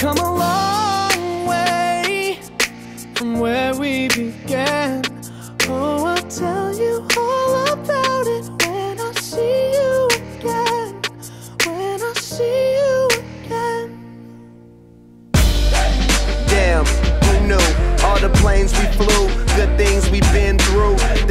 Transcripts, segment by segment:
come a long way from where we began. Oh, I'll tell you all about it when I see you again. When I see you again. Damn, who knew? All the planes we flew, good things we've been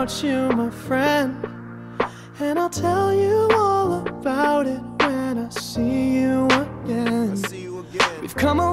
without you, my friend. And I'll tell you all about it when I see you again. See you again. We've come a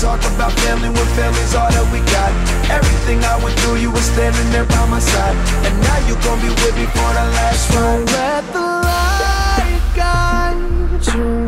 Talk about family when family's all that we got? Everything I went through, you were standing there by my side, and now you gon' be with me for the last Don't ride. let the light guide your